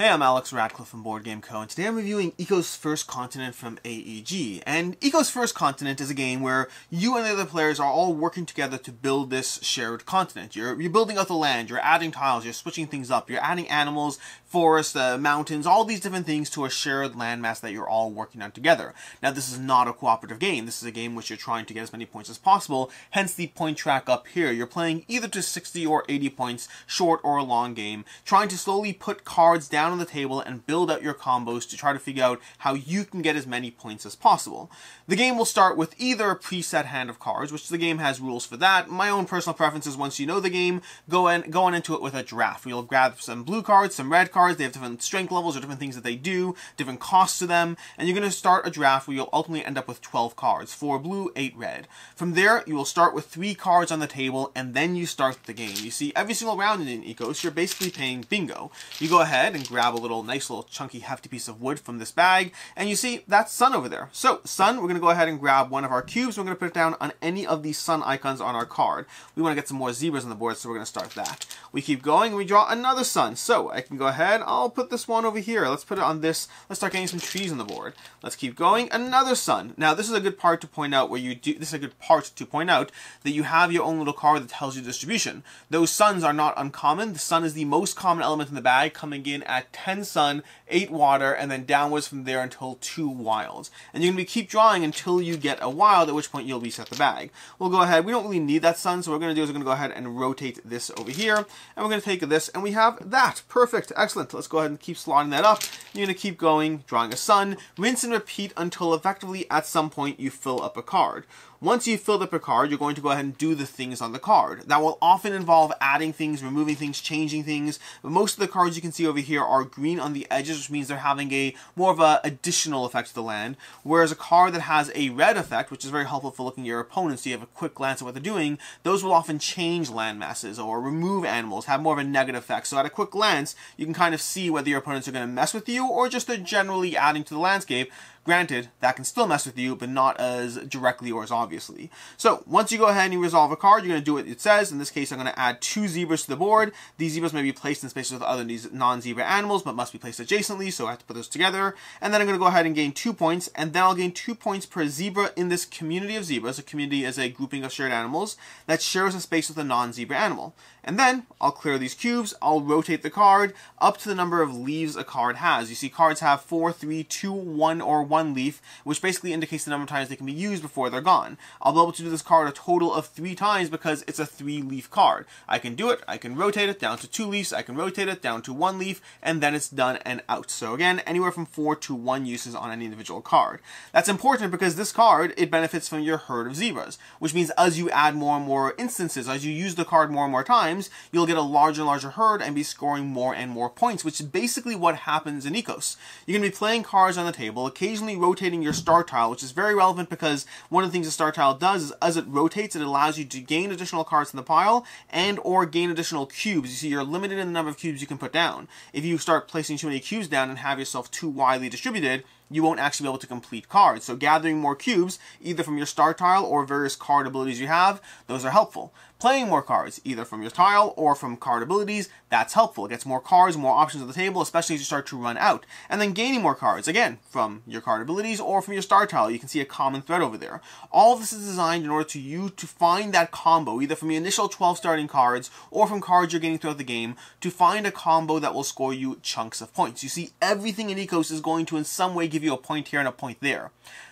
Hey, I'm Alex Radcliffe from Board Game Co. and today I'm reviewing Ecos First Continent from AEG. And Ecos First Continent is a game where you and the other players are all working together to build this shared continent. You're, you're building out the land, you're adding tiles, you're switching things up, you're adding animals, forests, uh, mountains, all these different things to a shared landmass that you're all working on together. Now, this is not a cooperative game. This is a game which you're trying to get as many points as possible, hence the point track up here. You're playing either to 60 or 80 points, short or a long game, trying to slowly put cards down down on the table and build out your combos to try to figure out how you can get as many points as possible. The game will start with either a preset hand of cards, which the game has rules for that. My own personal preference is once you know the game, go in, go on into it with a draft. You'll grab some blue cards, some red cards, they have different strength levels or different things that they do, different costs to them, and you're going to start a draft where you'll ultimately end up with 12 cards, 4 blue, 8 red. From there, you will start with 3 cards on the table, and then you start the game. You see, every single round in Ecos, you're basically playing bingo. You go ahead and grab grab a little nice little chunky hefty piece of wood from this bag and you see that's sun over there. So sun, we're going to go ahead and grab one of our cubes. We're going to put it down on any of these sun icons on our card. We want to get some more zebras on the board so we're going to start that. We keep going and we draw another sun. So I can go ahead, I'll put this one over here. Let's put it on this. Let's start getting some trees on the board. Let's keep going. Another sun. Now this is a good part to point out where you do, this is a good part to point out that you have your own little card that tells you distribution. Those suns are not uncommon. The sun is the most common element in the bag coming in at 10 sun, 8 water, and then downwards from there until 2 wilds. And you're going to keep drawing until you get a wild, at which point you'll reset the bag. We'll go ahead, we don't really need that sun, so what we're going to do is we're going to go ahead and rotate this over here, and we're going to take this, and we have that. Perfect, excellent. Let's go ahead and keep slotting that up. You're going to keep going, drawing a sun, rinse and repeat until effectively at some point you fill up a card. Once you've filled up your card, you're going to go ahead and do the things on the card. That will often involve adding things, removing things, changing things. But most of the cards you can see over here are green on the edges, which means they're having a more of a additional effect to the land. Whereas a card that has a red effect, which is very helpful for looking at your opponents, so you have a quick glance at what they're doing, those will often change land masses or remove animals, have more of a negative effect. So at a quick glance, you can kind of see whether your opponents are going to mess with you or just they're generally adding to the landscape. Granted, that can still mess with you, but not as directly or as obviously. So, once you go ahead and you resolve a card, you're going to do what it says. In this case, I'm going to add two zebras to the board. These zebras may be placed in spaces with other non-zebra animals, but must be placed adjacently, so I have to put those together. And then I'm going to go ahead and gain two points, and then I'll gain two points per zebra in this community of zebras. A community is a grouping of shared animals that shares a space with a non-zebra animal. And then, I'll clear these cubes, I'll rotate the card up to the number of leaves a card has. You see, cards have 4, 3, 2, 1, or 1 leaf, which basically indicates the number of times they can be used before they're gone. I'll be able to do this card a total of three times because it's a three leaf card. I can do it, I can rotate it down to two leaves, I can rotate it down to one leaf, and then it's done and out. So again, anywhere from four to one uses on any individual card. That's important because this card, it benefits from your herd of zebras, which means as you add more and more instances, as you use the card more and more times, you'll get a larger and larger herd and be scoring more and more points, which is basically what happens in Ecos. You're going to be playing cards on the table, occasionally rotating rotating your star tile, which is very relevant because one of the things a star tile does is as it rotates, it allows you to gain additional cards in the pile and or gain additional cubes. You see, you're limited in the number of cubes you can put down. If you start placing too many cubes down and have yourself too widely distributed, you won't actually be able to complete cards. So gathering more cubes, either from your star tile or various card abilities you have, those are helpful. Playing more cards, either from your tile or from card abilities, that's helpful. It gets more cards, more options at the table, especially as you start to run out. And then gaining more cards, again, from your card abilities or from your star tile. You can see a common thread over there. All this is designed in order to you to find that combo, either from the initial 12 starting cards or from cards you're getting throughout the game, to find a combo that will score you chunks of points. You see, everything in Ecos is going to in some way give give you a point here and a point there.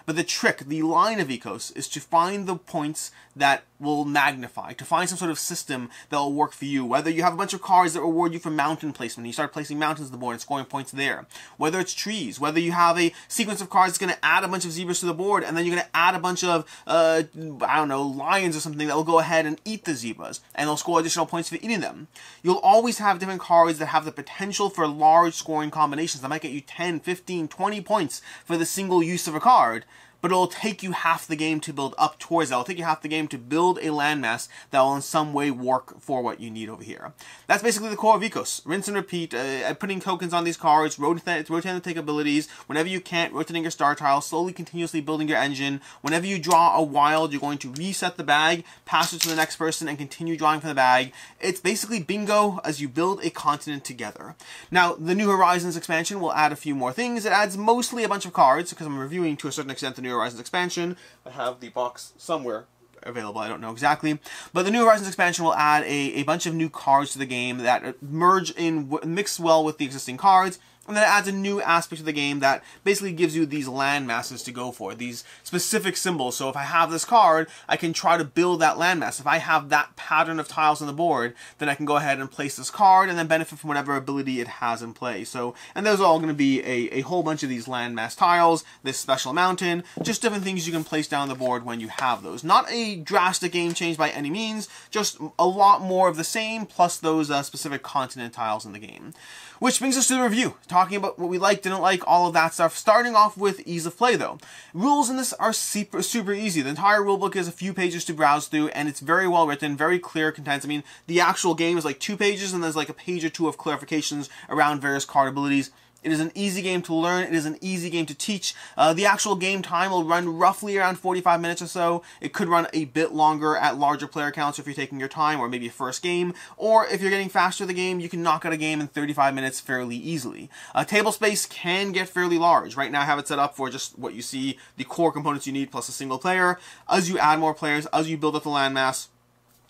But the trick, the line of Ecos, is to find the points that will magnify, to find some sort of system that will work for you. Whether you have a bunch of cards that reward you for mountain placement, you start placing mountains on the board and scoring points there. Whether it's trees, whether you have a sequence of cards that's going to add a bunch of zebras to the board, and then you're going to add a bunch of, uh, I don't know, lions or something that will go ahead and eat the zebras, and they'll score additional points for eating them. You'll always have different cards that have the potential for large scoring combinations that might get you 10, 15, 20 points for the single use of a card. But it'll take you half the game to build up towards that. It'll take you half the game to build a landmass that will in some way work for what you need over here. That's basically the core of Ecos. Rinse and repeat, uh, putting tokens on these cards, rotating, rotating the take abilities, whenever you can't, rotating your star tile, slowly, continuously building your engine. Whenever you draw a wild, you're going to reset the bag, pass it to the next person, and continue drawing from the bag. It's basically bingo as you build a continent together. Now, the New Horizons expansion will add a few more things. It adds mostly a bunch of cards, because I'm reviewing to a certain extent the New Horizons expansion. I have the box somewhere available. I don't know exactly. But the New Horizons expansion will add a, a bunch of new cards to the game that merge in, mix well with the existing cards and then it adds a new aspect to the game that basically gives you these land masses to go for, these specific symbols. So if I have this card, I can try to build that landmass. If I have that pattern of tiles on the board, then I can go ahead and place this card and then benefit from whatever ability it has in play. So, and those are all going to be a, a whole bunch of these landmass tiles, this special mountain, just different things you can place down the board when you have those. Not a drastic game change by any means, just a lot more of the same, plus those uh, specific continent tiles in the game. Which brings us to the review, talking about what we like, didn't like, all of that stuff. Starting off with ease of play though. Rules in this are super, super easy. The entire rulebook is a few pages to browse through, and it's very well written, very clear, condensed. I mean, the actual game is like two pages, and there's like a page or two of clarifications around various card abilities. It is an easy game to learn. It is an easy game to teach. Uh, the actual game time will run roughly around 45 minutes or so. It could run a bit longer at larger player counts if you're taking your time or maybe a first game. Or if you're getting faster the game, you can knock out a game in 35 minutes fairly easily. Uh, table space can get fairly large. Right now I have it set up for just what you see, the core components you need plus a single player. As you add more players, as you build up the landmass,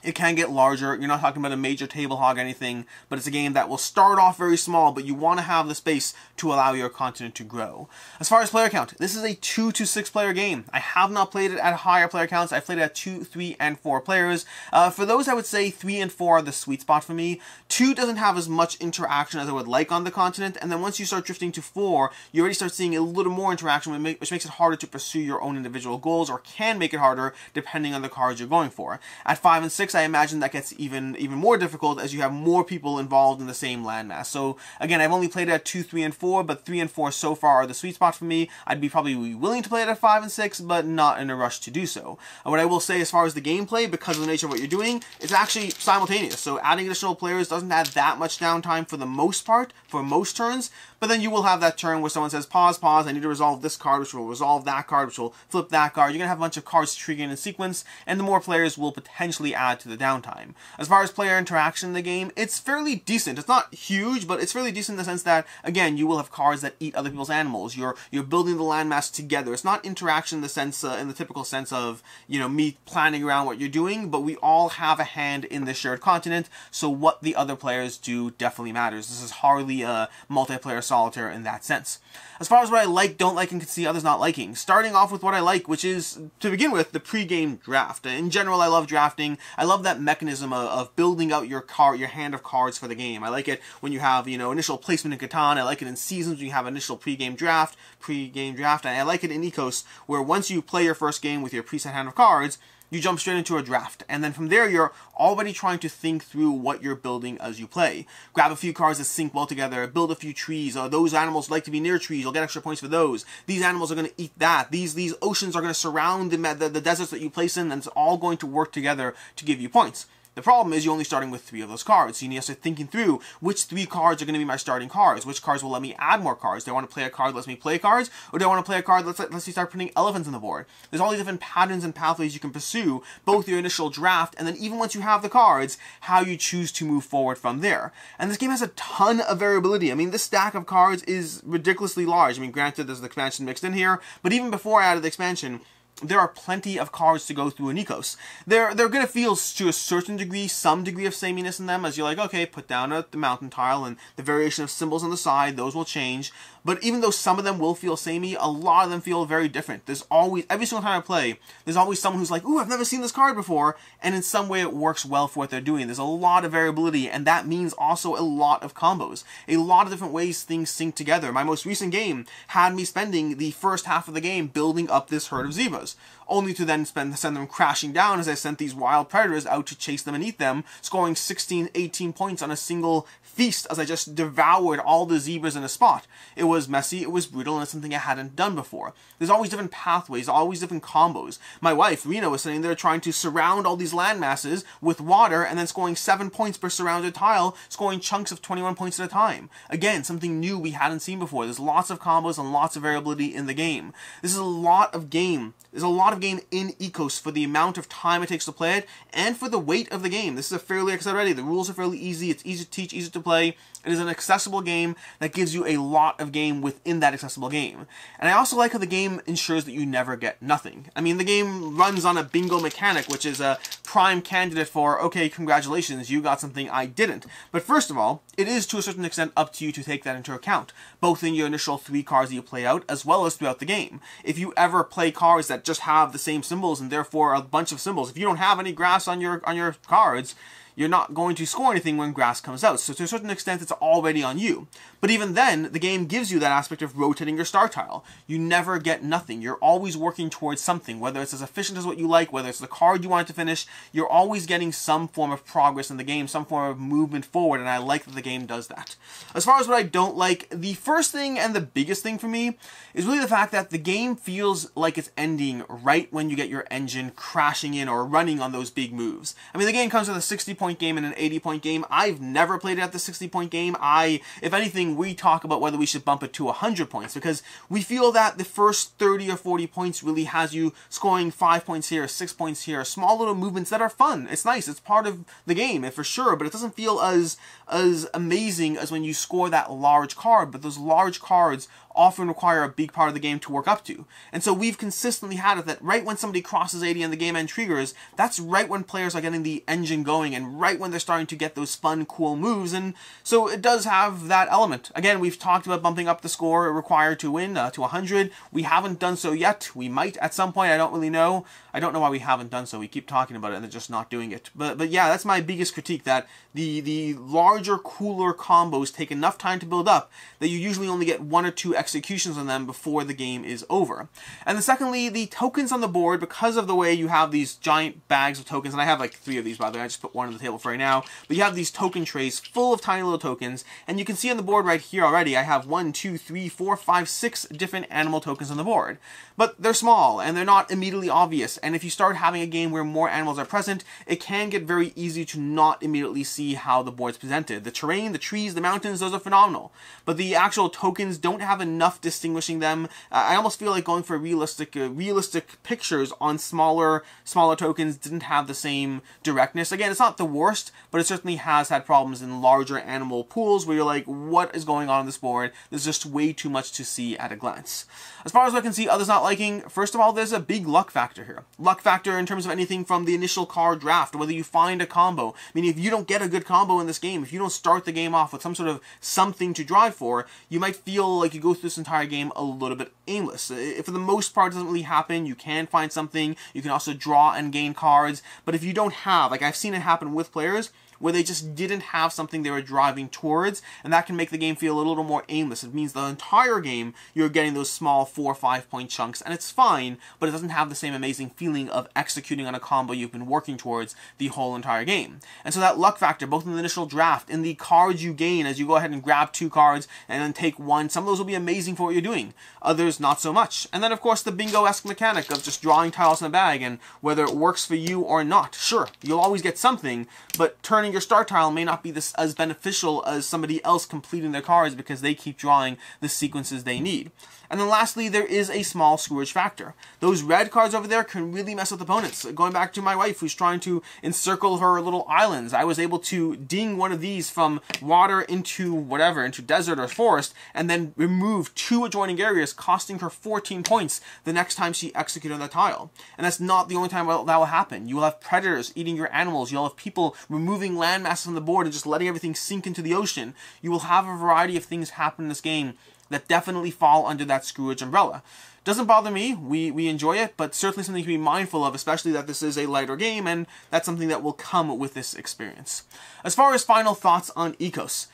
it can get larger. You're not talking about a major table hog or anything, but it's a game that will start off very small, but you want to have the space to allow your continent to grow. As far as player count, this is a 2 to 6 player game. I have not played it at higher player counts. I've played it at 2, 3, and 4 players. Uh, for those, I would say 3 and 4 are the sweet spot for me. 2 doesn't have as much interaction as I would like on the continent, and then once you start drifting to 4, you already start seeing a little more interaction, which makes it harder to pursue your own individual goals, or can make it harder depending on the cards you're going for. At 5 and 6, I imagine that gets even even more difficult as you have more people involved in the same landmass. So again, I've only played at 2, 3, and 4, but 3 and 4 so far are the sweet spot for me. I'd be probably willing to play it at 5 and 6, but not in a rush to do so. And what I will say as far as the gameplay, because of the nature of what you're doing, it's actually simultaneous. So adding additional players doesn't add that much downtime for the most part, for most turns, but then you will have that turn where someone says, pause, pause, I need to resolve this card, which will resolve that card, which will flip that card. You're going to have a bunch of cards triggering in sequence, and the more players will potentially add to the downtime. As far as player interaction in the game, it's fairly decent. It's not huge, but it's fairly decent in the sense that, again, you will have cards that eat other people's animals. You're you're building the landmass together. It's not interaction in the sense, uh, in the typical sense of, you know, me planning around what you're doing, but we all have a hand in the shared continent, so what the other players do definitely matters. This is hardly a multiplayer solitaire in that sense. As far as what I like, don't like, and can see others not liking, starting off with what I like, which is, to begin with, the pre-game draft. In general, I love drafting. I love that mechanism of, of building out your card, your hand of cards for the game. I like it when you have, you know, initial placement in Catan. I like it in Seasons when you have initial pre-game draft, pre-game draft, and I like it in Ecos, where once you play your first game with your preset hand of cards, you jump straight into a draft. And then from there, you're already trying to think through what you're building as you play. Grab a few cards that sync well together, build a few trees. Uh, those animals like to be near trees. You'll get extra points for those. These animals are going to eat that. These these oceans are going to surround the, the, the deserts that you place in, and it's all going to work together to give you points. The problem is you're only starting with three of those cards. So you need to start thinking through which three cards are going to be my starting cards. Which cards will let me add more cards? Do I want to play a card that lets me play cards? Or do I want to play a card that lets, lets me start putting elephants on the board? There's all these different patterns and pathways you can pursue, both your initial draft, and then even once you have the cards, how you choose to move forward from there. And this game has a ton of variability. I mean, this stack of cards is ridiculously large. I mean, granted, there's the expansion mixed in here, but even before I added the expansion, there are plenty of cards to go through in Ecos. They're, they're going to feel, to a certain degree, some degree of sameness in them, as you're like, okay, put down a, the mountain tile, and the variation of symbols on the side, those will change. But even though some of them will feel samey, a lot of them feel very different. There's always, every single time I play, there's always someone who's like, ooh, I've never seen this card before, and in some way it works well for what they're doing. There's a lot of variability, and that means also a lot of combos. A lot of different ways things sync together. My most recent game had me spending the first half of the game building up this herd of zebras. Combos, only to then spend, send them crashing down as I sent these wild predators out to chase them and eat them, scoring 16, 18 points on a single feast as I just devoured all the zebras in a spot. It was messy, it was brutal, and it's something I hadn't done before. There's always different pathways, always different combos. My wife, Rena, was sitting there trying to surround all these land masses with water and then scoring 7 points per surrounded tile, scoring chunks of 21 points at a time. Again, something new we hadn't seen before. There's lots of combos and lots of variability in the game. This is a lot of game. There's a lot of game in Ecos for the amount of time it takes to play it and for the weight of the game. This is a fairly, like I said already, the rules are fairly easy. It's easy to teach, easy to play. It is an accessible game that gives you a lot of game within that accessible game. And I also like how the game ensures that you never get nothing. I mean, the game runs on a bingo mechanic, which is a prime candidate for, okay, congratulations, you got something I didn't. But first of all, it is to a certain extent up to you to take that into account, both in your initial three cards that you play out, as well as throughout the game. If you ever play cards that just have the same symbols and therefore a bunch of symbols, if you don't have any grass on your on your cards, you're not going to score anything when grass comes out. So to a certain extent, it's already on you. But even then, the game gives you that aspect of rotating your star tile. You never get nothing. You're always working towards something, whether it's as efficient as what you like, whether it's the card you want to finish, you're always getting some form of progress in the game, some form of movement forward, and I like that the game does that. As far as what I don't like, the first thing and the biggest thing for me is really the fact that the game feels like it's ending right when you get your engine crashing in or running on those big moves. I mean, the game comes with a 60 point point game and an 80 point game. I've never played it at the 60 point game. I, if anything, we talk about whether we should bump it to 100 points because we feel that the first 30 or 40 points really has you scoring 5 points here, 6 points here, small little movements that are fun. It's nice. It's part of the game, and for sure, but it doesn't feel as as amazing as when you score that large card, but those large cards often require a big part of the game to work up to. And so we've consistently had it that right when somebody crosses 80 and the game end triggers, that's right when players are getting the engine going and right when they're starting to get those fun, cool moves. And so it does have that element. Again, we've talked about bumping up the score required to win uh, to 100. We haven't done so yet. We might at some point. I don't really know. I don't know why we haven't done so. We keep talking about it and they're just not doing it. But but yeah, that's my biggest critique that the the larger, cooler combos take enough time to build up that you usually only get one or two executions on them before the game is over. And then secondly, the tokens on the board, because of the way you have these giant bags of tokens, and I have like three of these by the way, I just put one on the table for right now, but you have these token trays full of tiny little tokens, and you can see on the board right here already, I have one, two, three, four, five, six different animal tokens on the board. But they're small, and they're not immediately obvious, and if you start having a game where more animals are present, it can get very easy to not immediately see how the board's presented. The terrain, the trees, the mountains, those are phenomenal. But the actual tokens don't have enough distinguishing them. I almost feel like going for realistic uh, realistic pictures on smaller smaller tokens didn't have the same directness. Again, it's not the worst, but it certainly has had problems in larger animal pools where you're like, what is going on on this board? There's just way too much to see at a glance. As far as I can see, others not liking, first of all, there's a big luck factor here. Luck factor in terms of anything from the initial card draft, whether you find a combo. I mean, if you don't get a good combo in this game, if you don't start the game off with some sort of something to drive for, you might feel like you go through this entire game a little bit aimless. If for the most part doesn't really happen, you can find something, you can also draw and gain cards, but if you don't have, like I've seen it happen with players, where they just didn't have something they were driving towards, and that can make the game feel a little more aimless. It means the entire game you're getting those small four or five point chunks, and it's fine, but it doesn't have the same amazing feeling of executing on a combo you've been working towards the whole entire game. And so that luck factor, both in the initial draft, in the cards you gain as you go ahead and grab two cards and then take one, some of those will be amazing for what you're doing, others not so much. And then of course the bingo-esque mechanic of just drawing tiles in a bag and whether it works for you or not. Sure, you'll always get something, but turning your star tile may not be this, as beneficial as somebody else completing their cards because they keep drawing the sequences they need. And then lastly, there is a small screwage factor. Those red cards over there can really mess with opponents. Going back to my wife who's trying to encircle her little islands, I was able to ding one of these from water into whatever, into desert or forest, and then remove two adjoining areas, costing her 14 points the next time she executed on that tile. And that's not the only time that will happen. You will have predators eating your animals. You'll have people removing land masses from the board and just letting everything sink into the ocean. You will have a variety of things happen in this game that definitely fall under that Screwage umbrella. Doesn't bother me, we, we enjoy it, but certainly something to be mindful of, especially that this is a lighter game, and that's something that will come with this experience. As far as final thoughts on Ecos,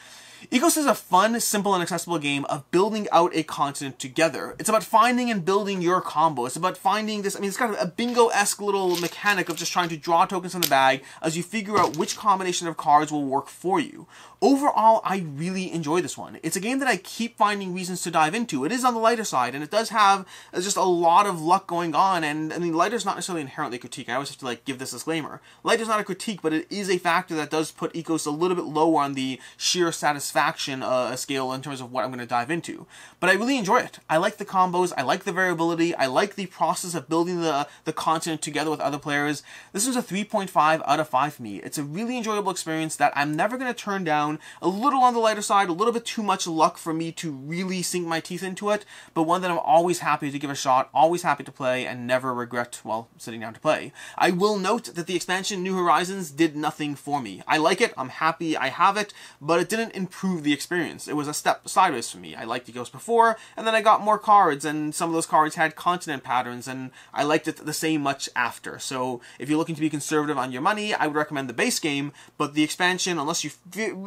Ecos is a fun, simple, and accessible game of building out a continent together. It's about finding and building your combo. It's about finding this, I mean, it's got a bingo-esque little mechanic of just trying to draw tokens from the bag as you figure out which combination of cards will work for you. Overall, I really enjoy this one. It's a game that I keep finding reasons to dive into. It is on the lighter side, and it does have uh, just a lot of luck going on, and I mean, lighter is not necessarily inherently a critique. I always have to, like, give this disclaimer. Lighter is not a critique, but it is a factor that does put Ecos a little bit lower on the sheer satisfaction uh, scale in terms of what I'm going to dive into. But I really enjoy it. I like the combos, I like the variability, I like the process of building the, the continent together with other players. This is a 3.5 out of 5 for me. It's a really enjoyable experience that I'm never going to turn down. A little on the lighter side, a little bit too much luck for me to really sink my teeth into it, but one that I'm always happy to give a shot, always happy to play, and never regret, well, sitting down to play. I will note that the expansion New Horizons did nothing for me. I like it, I'm happy I have it, but it didn't improve the experience. It was a step sideways for me. I liked Ecos before, and then I got more cards, and some of those cards had continent patterns, and I liked it the same much after. So if you're looking to be conservative on your money, I would recommend the base game, but the expansion, unless you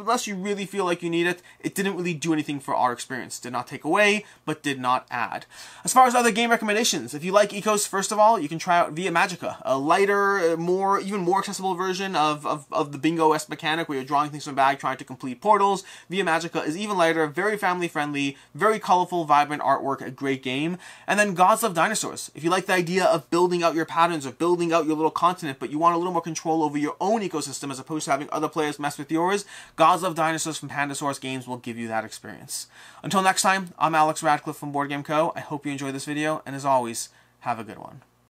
unless you really feel like you need it, it didn't really do anything for our experience. Did not take away, but did not add. As far as other game recommendations, if you like Ecos, first of all, you can try out Via Magica, a lighter, more, even more accessible version of, of, of the bingo-esque mechanic where you're drawing things from a bag, trying to complete portals. Via Magica is even lighter, very family-friendly, very colorful, vibrant artwork, a great game. And then Gods Love Dinosaurs. If you like the idea of building out your patterns of building out your little continent, but you want a little more control over your own ecosystem as opposed to having other players mess with yours, Gods Love Dinosaurs from Pandasaurus Games will give you that experience. Until next time, I'm Alex Radcliffe from Board Game Co. I hope you enjoyed this video, and as always, have a good one.